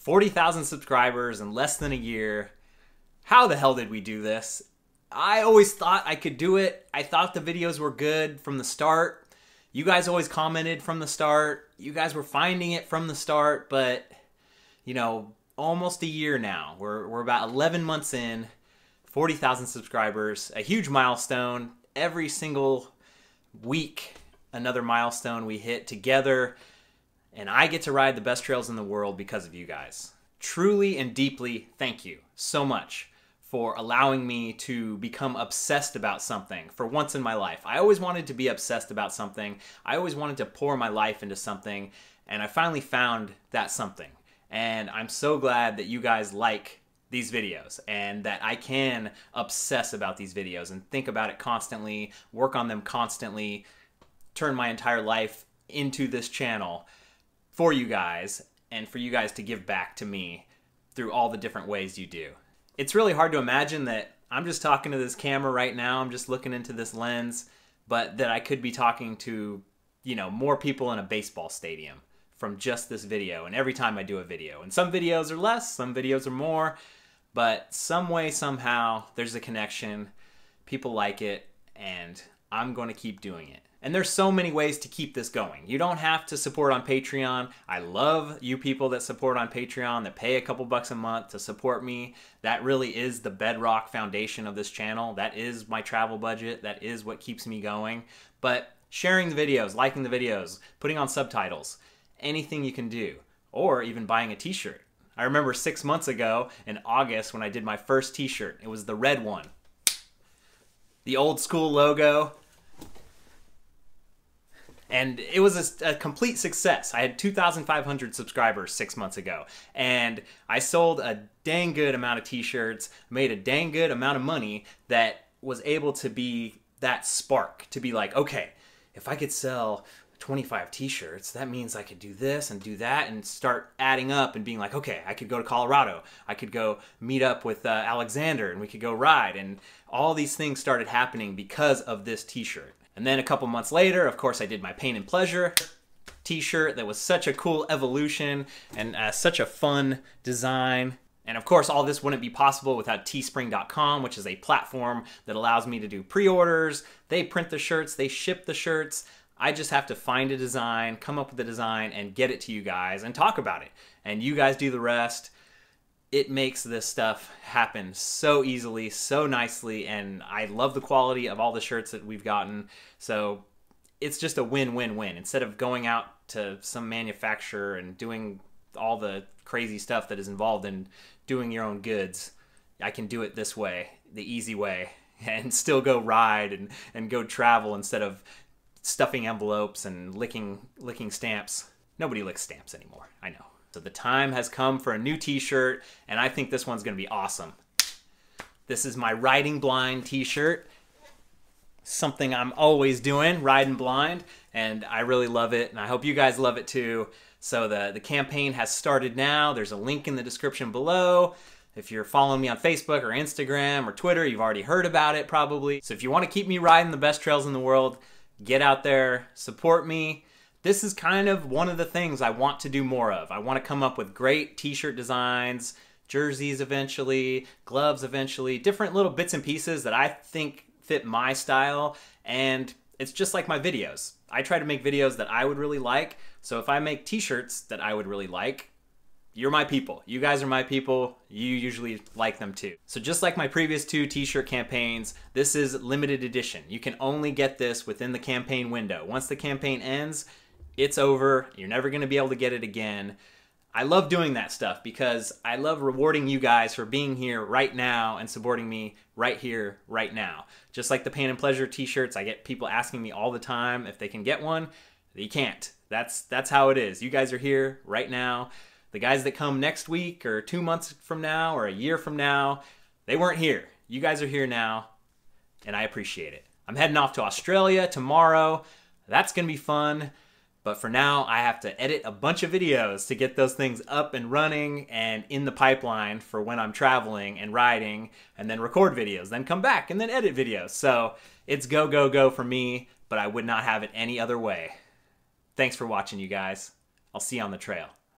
40,000 subscribers in less than a year. How the hell did we do this? I always thought I could do it. I thought the videos were good from the start. You guys always commented from the start. You guys were finding it from the start, but you know, almost a year now. We're we're about 11 months in, 40,000 subscribers, a huge milestone. Every single week another milestone we hit together and I get to ride the best trails in the world because of you guys. Truly and deeply thank you so much for allowing me to become obsessed about something for once in my life. I always wanted to be obsessed about something. I always wanted to pour my life into something, and I finally found that something. And I'm so glad that you guys like these videos and that I can obsess about these videos and think about it constantly, work on them constantly, turn my entire life into this channel for you guys and for you guys to give back to me through all the different ways you do. It's really hard to imagine that I'm just talking to this camera right now, I'm just looking into this lens, but that I could be talking to, you know, more people in a baseball stadium from just this video and every time I do a video. And some videos are less, some videos are more, but some way, somehow, there's a connection. People like it, and I'm going to keep doing it. And there's so many ways to keep this going. You don't have to support on Patreon. I love you people that support on Patreon, that pay a couple bucks a month to support me. That really is the bedrock foundation of this channel. That is my travel budget. That is what keeps me going. But sharing the videos, liking the videos, putting on subtitles, anything you can do, or even buying a t shirt. I remember six months ago in August when I did my first t shirt, it was the red one. The old school logo, and it was a, a, complete success. I had 2,500 subscribers six months ago, and I sold a dang good amount of T-shirts, made a dang good amount of money that was able to be that spark to be like, okay, if I could sell 25 t-shirts that means i could do this and do that and start adding up and being like okay i could go to colorado. I could go meet up with uh, alexander and we could go ride. And all these things started happening because of this t-shirt and then a couple months later, of course, I did my Pain and Pleasure t-shirt that was such a cool evolution and uh, such a fun design. And of course, all this wouldn't be possible without teespring.com, which is a platform that allows me to do pre-orders. They print the shirts, they ship the shirts. I just have to find a design, come up with a design, and get it to you guys and talk about it. And you guys do the rest it makes this stuff happen so easily, so nicely, and I love the quality of all the shirts that we've gotten. So it's just a win-win-win. Instead of going out to some manufacturer and doing all the crazy stuff that is involved in doing your own goods, I can do it this way, the easy way, and still go ride and, and go travel instead of stuffing envelopes and licking licking stamps. Nobody licks stamps anymore. I know. So the time has come for a new t-shirt, and I think this one's gonna be awesome. This is my Riding Blind t-shirt. Something I'm always doing, riding blind, and I really love it, and I hope you guys love it too. So the, the campaign has started now. There's a link in the description below. If you're following me on Facebook or Instagram or Twitter, you've already heard about it probably. So if you want to keep me riding the best trails in the world, get out there, support me this is kind of one of the things I want to do more of. I want to come up with great t shirt designs, jerseys eventually, gloves eventually, different little bits and pieces that I think fit my style. And it's just like my videos. I try to make videos that I would really like. So if I make t shirts that I would really like, you're my people. You guys are my people. You usually like them too. So just like my previous two t-shirt campaigns, this is limited edition. You can only get this within the campaign window. Once the campaign ends, it's over. You're never going to be able to get it again. I love doing that stuff because I love rewarding you guys for being here right now and supporting me right here, right now. Just like the Pain and Pleasure t-shirts, I get people asking me all the time if they can get one. You can't. That's that's how it is. You guys are here right now. The guys that come next week or 2 months from now or a year from now, they weren't here. You guys are here now and I appreciate it. I'm heading off to Australia tomorrow. That's going to be fun. But for now, I have to edit a bunch of videos to get those things up and running and in the pipeline for when I'm traveling and riding, and then record videos, then come back and then edit videos. So it's go, go, go for me, but I would not have it any other way. Thanks for watching, you guys. I'll see you on the trail.